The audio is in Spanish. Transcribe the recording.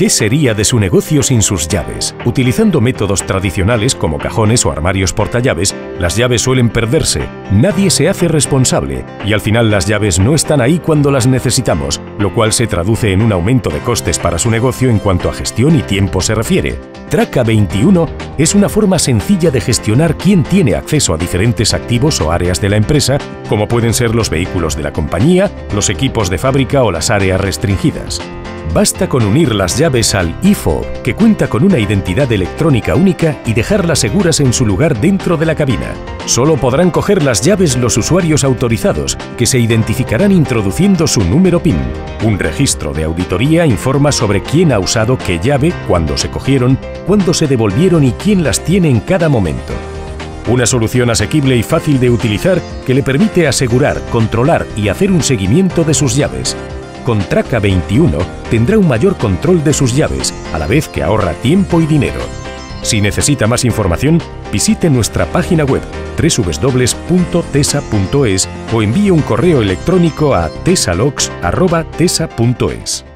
¿Qué sería de su negocio sin sus llaves? Utilizando métodos tradicionales como cajones o armarios portallaves, las llaves suelen perderse, nadie se hace responsable y al final las llaves no están ahí cuando las necesitamos, lo cual se traduce en un aumento de costes para su negocio en cuanto a gestión y tiempo se refiere. Traca 21 es una forma sencilla de gestionar quién tiene acceso a diferentes activos o áreas de la empresa, como pueden ser los vehículos de la compañía, los equipos de fábrica o las áreas restringidas. Basta con unir las llaves al IFO, que cuenta con una identidad electrónica única, y dejarlas seguras en su lugar dentro de la cabina. Solo podrán coger las llaves los usuarios autorizados, que se identificarán introduciendo su número PIN. Un registro de auditoría informa sobre quién ha usado qué llave, cuándo se cogieron, cuándo se devolvieron y quién las tiene en cada momento. Una solución asequible y fácil de utilizar que le permite asegurar, controlar y hacer un seguimiento de sus llaves, con Traca 21 tendrá un mayor control de sus llaves, a la vez que ahorra tiempo y dinero. Si necesita más información, visite nuestra página web www.tesa.es o envíe un correo electrónico a tesalox.tesa.es.